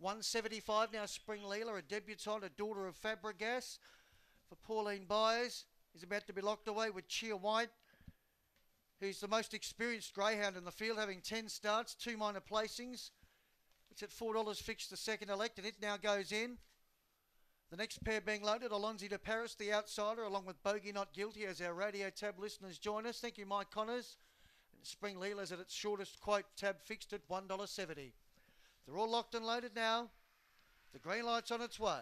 175 now. Spring Leela, a debutante, a daughter of Fabregas. For Pauline Byers, is about to be locked away with Cheer White. Who's the most experienced greyhound in the field, having 10 starts, two minor placings. It's at $4 fixed the second elect, and it now goes in. The next pair being loaded, Alonzi de Paris, the outsider, along with Bogey Not Guilty, as our radio tab listeners join us. Thank you, Mike Connors. And Spring Leela's at its shortest quote tab fixed at $1.70. They're all locked and loaded now. The green light's on its way.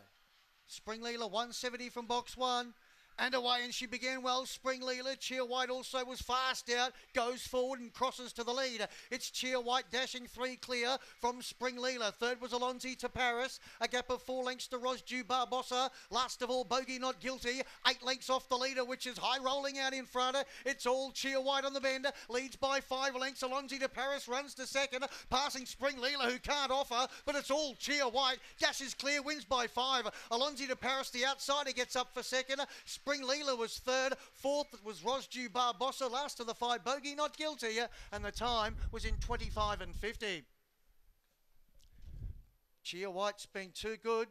Spring Leela 170 from box one and away, and she began well. Spring Leela, Cheer White also was fast out, goes forward and crosses to the lead. It's Cheer White dashing three clear from Spring Leela. Third was Alonzi to Paris, a gap of four lengths to Rosju Barbossa. Last of all, Bogey Not Guilty, eight lengths off the leader, which is high rolling out in front. It's all Cheer White on the bend, leads by five lengths. Alonzi to Paris runs to second, passing Spring Leela, who can't offer, but it's all Cheer White. Dashes clear, wins by five. Alonzi to Paris, the outsider, gets up for second. Spring Leela was third. Fourth was Rosju Barbossa. Last of the five, Bogey not guilty. And the time was in 25 and 50. Cheer White's been too good.